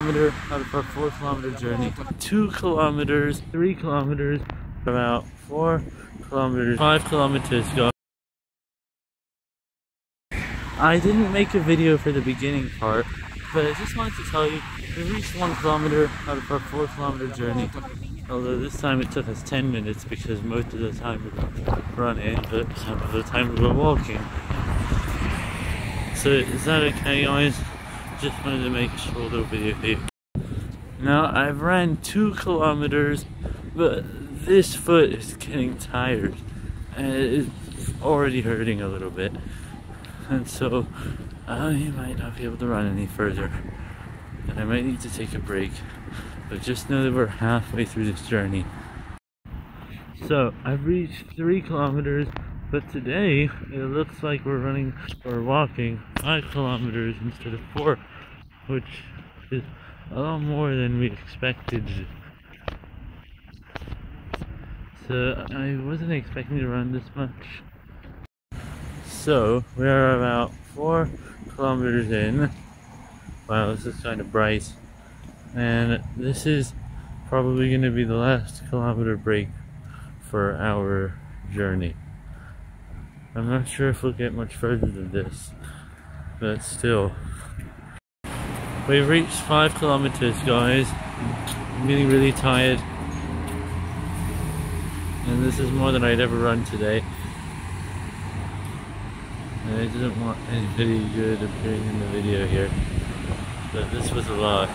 kilometer out of our four kilometer journey. Two kilometers, three kilometers, about four kilometers, five kilometers go. I didn't make a video for the beginning part, but I just wanted to tell you we reached one kilometer out of our four kilometer journey. Although this time it took us 10 minutes because most of the time we were running, but some of the time we were walking. So is that okay guys? Just wanted to make a little video you. Now I've ran two kilometers, but this foot is getting tired and it's already hurting a little bit. And so I might not be able to run any further. And I might need to take a break. But just know that we're halfway through this journey. So I've reached three kilometers, but today it looks like we're running or walking five kilometers instead of four, which is a lot more than we expected. So I wasn't expecting to run this much. So we're about four kilometers in. Wow, this is kind of bright. And this is probably going to be the last kilometer break for our journey. I'm not sure if we'll get much further than this, but still. We've reached five kilometers, guys. I'm getting really tired. And this is more than I'd ever run today. And I didn't want anybody good appearing in the video here. But this was a lot.